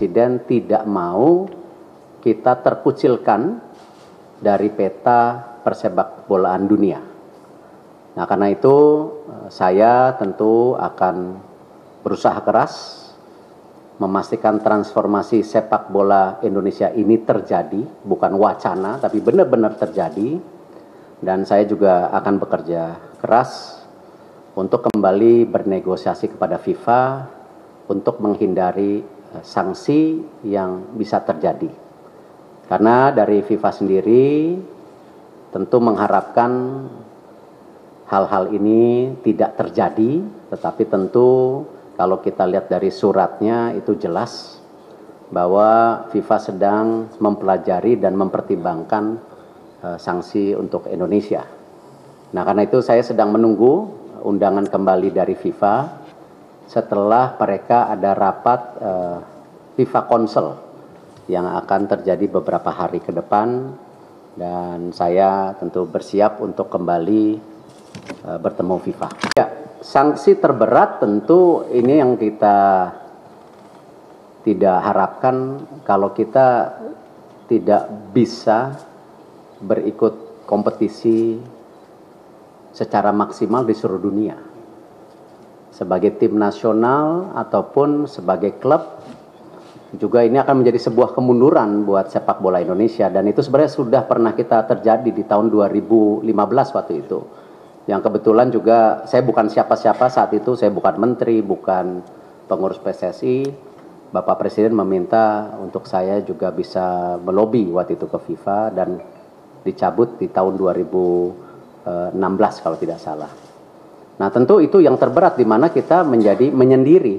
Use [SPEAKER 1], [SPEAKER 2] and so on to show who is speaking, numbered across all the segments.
[SPEAKER 1] Presiden tidak mau kita terkucilkan dari peta persepak bolaan dunia. Nah, karena itu eh, saya tentu akan berusaha keras memastikan transformasi sepak bola Indonesia ini terjadi, bukan wacana, tapi benar-benar terjadi. Dan saya juga akan bekerja keras untuk kembali bernegosiasi kepada FIFA untuk menghindari sanksi yang bisa terjadi. Karena dari FIFA sendiri tentu mengharapkan hal-hal ini tidak terjadi, tetapi tentu kalau kita lihat dari suratnya itu jelas bahwa FIFA sedang mempelajari dan mempertimbangkan uh, sanksi untuk Indonesia. Nah, karena itu saya sedang menunggu undangan kembali dari FIFA setelah mereka ada rapat uh, FIFA Council yang akan terjadi beberapa hari ke depan dan saya tentu bersiap untuk kembali uh, bertemu FIFA. Ya, sanksi terberat tentu ini yang kita tidak harapkan kalau kita tidak bisa berikut kompetisi secara maksimal di seluruh dunia. Sebagai tim nasional ataupun sebagai klub juga ini akan menjadi sebuah kemunduran buat sepak bola Indonesia dan itu sebenarnya sudah pernah kita terjadi di tahun 2015 waktu itu yang kebetulan juga saya bukan siapa-siapa saat itu, saya bukan menteri, bukan pengurus PSSI. Bapak Presiden meminta untuk saya juga bisa melobi waktu itu ke FIFA dan dicabut di tahun 2016 kalau tidak salah. Nah tentu itu yang terberat di mana kita menjadi menyendiri.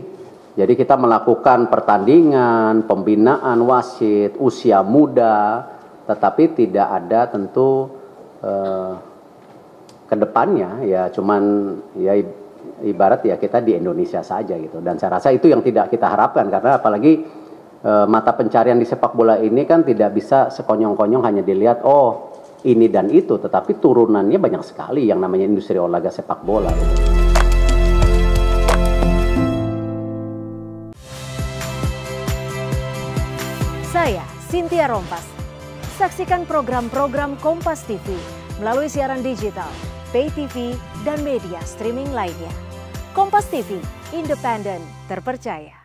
[SPEAKER 1] Jadi kita melakukan pertandingan, pembinaan wasit, usia muda, tetapi tidak ada tentu eh, ke depannya ya cuman ya ibarat ya kita di Indonesia saja gitu dan saya rasa itu yang tidak kita harapkan karena apalagi e, mata pencarian di sepak bola ini kan tidak bisa sekonyong-konyong hanya dilihat oh ini dan itu tetapi turunannya banyak sekali yang namanya industri olahraga sepak bola.
[SPEAKER 2] Saya Cynthia Rompas. Saksikan program-program Kompas TV melalui siaran digital pay TV, dan media streaming lainnya. Kompas TV, independen, terpercaya.